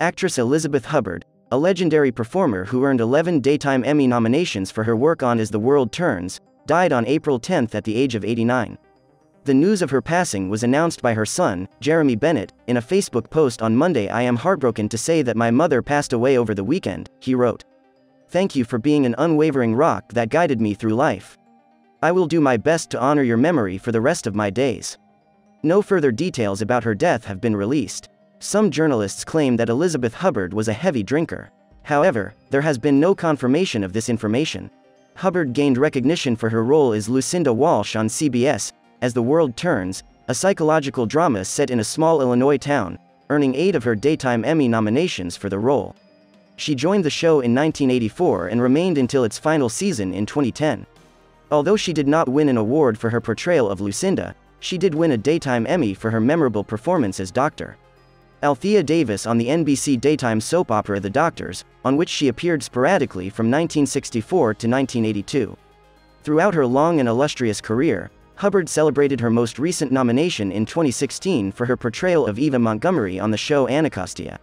Actress Elizabeth Hubbard, a legendary performer who earned 11 Daytime Emmy nominations for her work on As the World Turns, died on April 10 at the age of 89. The news of her passing was announced by her son, Jeremy Bennett, in a Facebook post on Monday. I am heartbroken to say that my mother passed away over the weekend, he wrote. Thank you for being an unwavering rock that guided me through life. I will do my best to honor your memory for the rest of my days. No further details about her death have been released. Some journalists claim that Elizabeth Hubbard was a heavy drinker. However, there has been no confirmation of this information. Hubbard gained recognition for her role as Lucinda Walsh on CBS, As the World Turns, a psychological drama set in a small Illinois town, earning eight of her Daytime Emmy nominations for the role. She joined the show in 1984 and remained until its final season in 2010. Although she did not win an award for her portrayal of Lucinda, she did win a Daytime Emmy for her memorable performance as Dr. Althea Davis on the NBC daytime soap opera The Doctors, on which she appeared sporadically from 1964 to 1982. Throughout her long and illustrious career, Hubbard celebrated her most recent nomination in 2016 for her portrayal of Eva Montgomery on the show Anacostia.